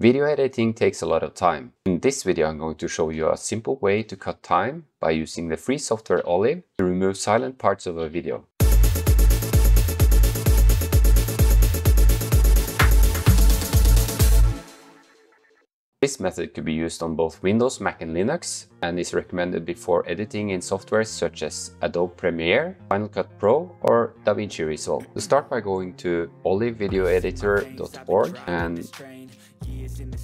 Video editing takes a lot of time. In this video I'm going to show you a simple way to cut time by using the free software Olive to remove silent parts of a video. This method could be used on both Windows, Mac and Linux and is recommended before editing in software such as Adobe Premiere, Final Cut Pro or DaVinci Resolve. To start by going to olivevideoeditor.org and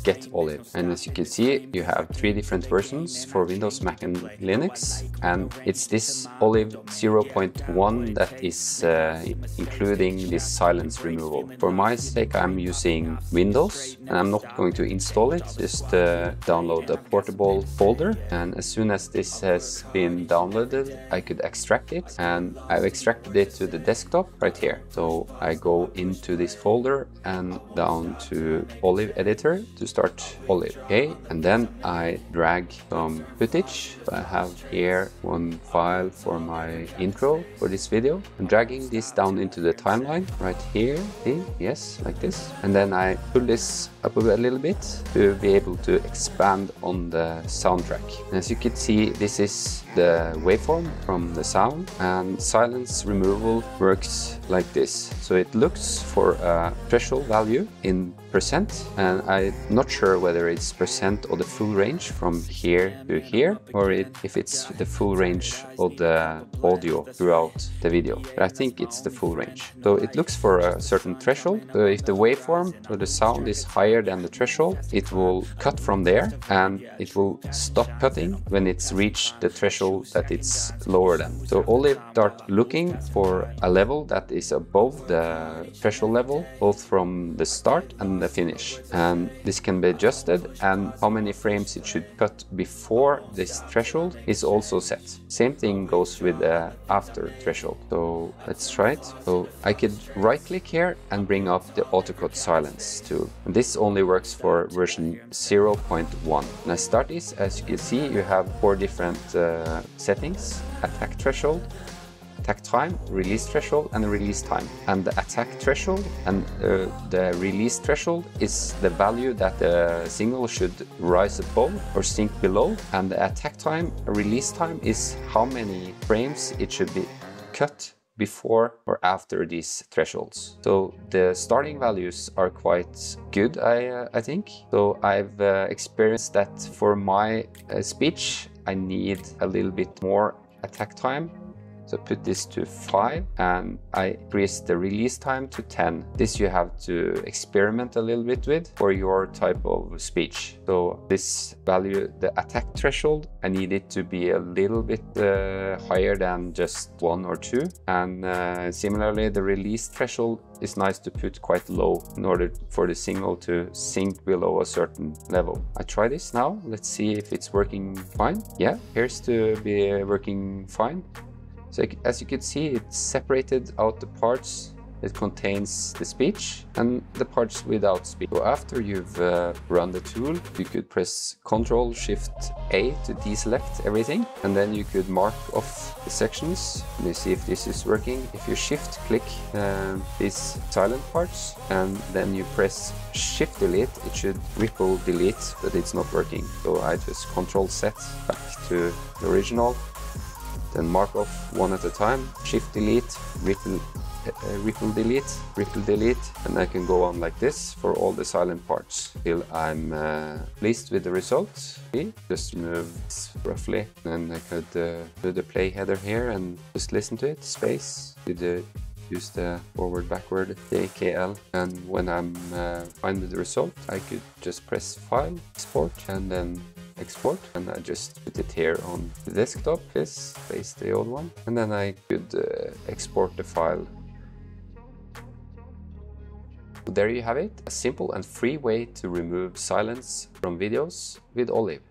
get Olive. And as you can see, you have three different versions for Windows, Mac and Linux. And it's this Olive 0.1 that is uh, including this silence removal. For my sake, I'm using Windows and I'm not going to install it, just uh, download a portable folder. And as soon as this has been downloaded, I could extract it. And I've extracted it to the desktop right here. So I go into this folder and down to Olive Editor to start Olive. Okay, and then I drag some footage. I have here one file for my intro for this video. I'm dragging this down into the timeline right here. See? Yes, like this. And then I pull this up a little bit to be able to expand on the soundtrack. As you can see, this is the waveform from the sound and silence removal works like this. So it looks for a threshold value in percent and I'm not sure whether it's percent or the full range from here to here or it, if it's the full range of the audio throughout the video. But I think it's the full range. So it looks for a certain threshold. So if the waveform or the sound is higher than the threshold, it will cut from there and it will stop cutting when it's reached the threshold that it's lower than. So Olive start looking for a level that is above the threshold level, both from the start and the finish. And this can be adjusted and how many frames it should cut before this threshold is also set. Same thing goes with the after threshold. So let's try it. So I could right click here and bring up the auto cut silence tool. And this only works for version 0.1. And I start this, as you can see, you have four different uh, settings, attack threshold, attack time, release threshold, and release time. And the attack threshold and uh, the release threshold is the value that the signal should rise above or sink below. And the attack time, release time is how many frames it should be cut before or after these thresholds. So the starting values are quite good, I, uh, I think. So I've uh, experienced that for my uh, speech, I need a little bit more attack time so put this to 5 and I increase the release time to 10. This you have to experiment a little bit with for your type of speech. So this value, the attack threshold, I need it to be a little bit uh, higher than just 1 or 2. And uh, similarly, the release threshold is nice to put quite low in order for the signal to sink below a certain level. I try this now. Let's see if it's working fine. Yeah, here's to be working fine. So as you can see, it separated out the parts that contains the speech and the parts without speech. So after you've uh, run the tool, you could press Ctrl Shift A to deselect everything and then you could mark off the sections. Let me see if this is working. If you shift click uh, these silent parts and then you press Shift Delete, it should ripple delete, but it's not working. So I just Ctrl Z back to the original then mark off one at a time, shift delete, ripple, uh, ripple delete, ripple delete, and I can go on like this for all the silent parts till I'm uh, pleased with the results. Just remove roughly, and I could uh, do the play header here and just listen to it, space, do the use the forward backward JKL and when I'm uh, fine with the result I could just press file export and then export and I just put it here on the desktop, this, paste the old one, and then I could uh, export the file. There you have it, a simple and free way to remove silence from videos with Olive.